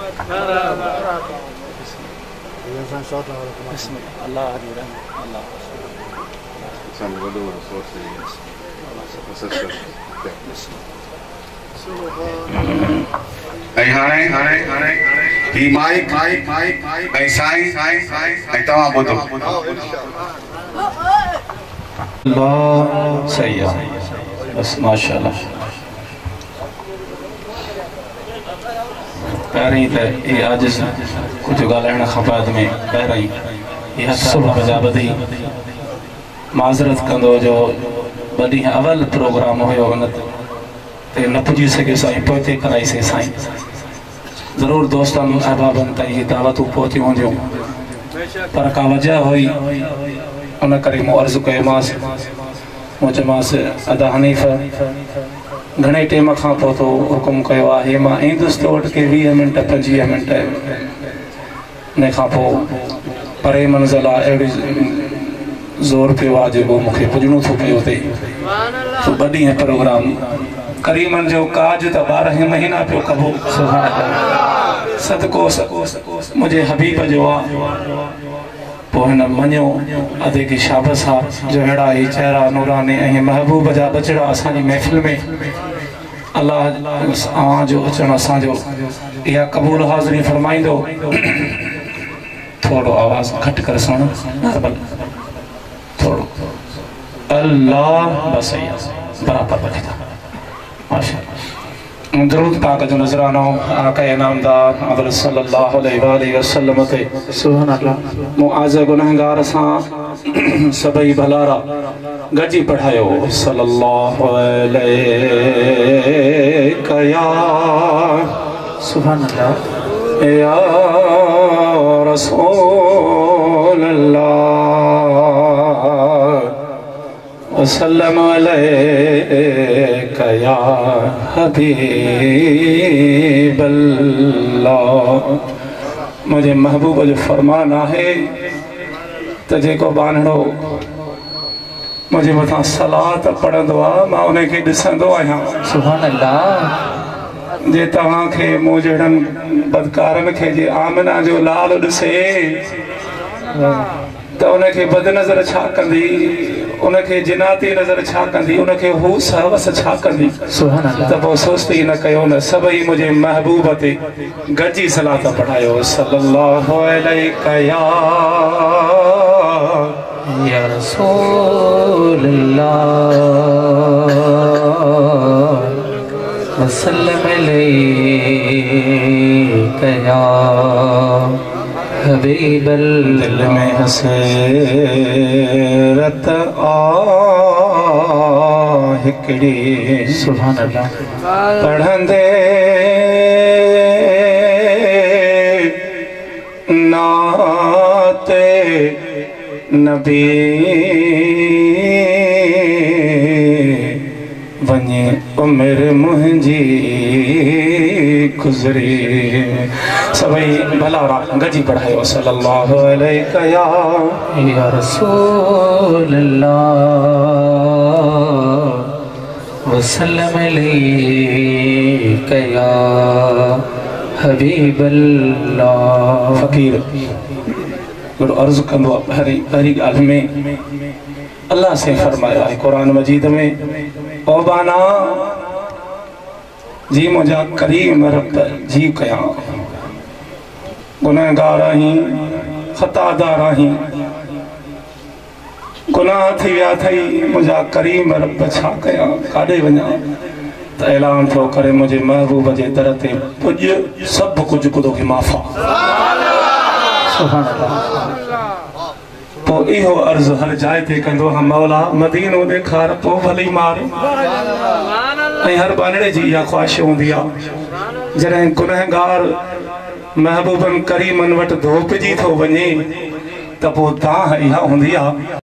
الانسان صوتنا ولا اسمع الله عدل الله الانسان غدوه صوتي مسلسل ऐं हाणे हाणे हाणे ही माइक माइक ऐं साईं ऐं तव्हां ॿुधो अल्लाह सही आहे बसि माशाल्लाह पहिरीं त इहे अॼु कुझु ॻाल्हाइण खां बाद में पहिरियों इहे सुबुह जा माज़रत कंदो हुयो जो ॿ ॾींहं अवल प्रोग्राम हुयो हुन ते न पुॼी सघे साईं पोइ कराईसीं साईं ज़रूरु दोस्तनि अहबाबनि ताईं इहे दावतूं पहुती हूंदियूं पर का वजह हुई उन करे मूं अर्ज़ु कयोमांसि चयोमांसि घणे टाइम खां पोइ थोम कयो आहे मां ईंदुसि त वीह मिंट पंजवीह मिंट खां पोइ परे मंज़िल लाइ अहिड़ो ज़ोरु पियो आहे जेको मूंखे पुॼणो थो ॿ ॾींहं प्रोग्राम करीमन जो काज त ॿारहें महीना पियो कबो मुंहिंजे हबीब जो आहे पोहन मञो अदे की शाब साहब जहिड़ा ही चेहरा नूराने ऐं महबूब जा बचड़ा असांजी महफ़िल में अलाह अव्हां जो अचणु असांजो इहा क़बूल हाज़िरी फरमाईंदो थोरो आवाज़ घटि करे सुण थोरो अलाह बसि बराबरि माशा درود پاک جو نظرانو آقا انام دار عبر صلی اللہ علیہ وآلہ وسلم تے سبحان اللہ مو معاذ گنہگار سان سبی بھلارا گجی پڑھائیو صلی اللہ علیہ یا سبحان اللہ یا رسول اللہ وسلم عليك يا حبيب الله مجھے محبوب جو فرمان آہے تجھے کو بانڑو مجھے بتا صلات پڑھ دعا ماں انہیں کی ڈسن دو آیا سبحان اللہ جے تہاں کے موجڑن بدکارن کے جے آمنہ جو لال اڈسے تو انہیں کے بدنظر اچھا کر دی उनखे जिनाती नज़र छा कंदी उनखे हू सावस छा कंदी त पोइ सुस्ती न कयो न सभई मुंहिंजे महबूब ते गॾिजी सलाह पढ़ायो सलाहु कया يا رسول الله وسلم عليك يا حبیب دل میں حسرت آ سبحان اللہ پڑھن دے نات نبی उमिरि मुंहिंजी गुज़री सभई भला गॾिजी पढ़ायो सलाहु कया रसूल वसलम कया हबीब फ़क़ीर अर्ज़ु कंदो आहे हर हर ॻाल्हि में अल्लाह से फरमाया है कुरान मजीद में ओ बाना जी मुझा करीम रब जी कया गुनहगार आहीं खतादार आहीं गुनाह थी विया अथई मुझा करीम रब छा कया काडे वना तो ऐलान थो करे मुझे महबूब जे दर ते पुज सब कुछ कुदो के माफ़ा सुभाणे تو ایہو عرض ہر جائے تے کندو ہم مولا مدینو دے کھار پو بھلی مار ایہ ہر بانڈے جی یا خواہش ہوں دیا جرہیں کنہگار محبوبن کریمن وٹ دھوپ جی تو بنی تب وہ تاں ہی ہاں ہوں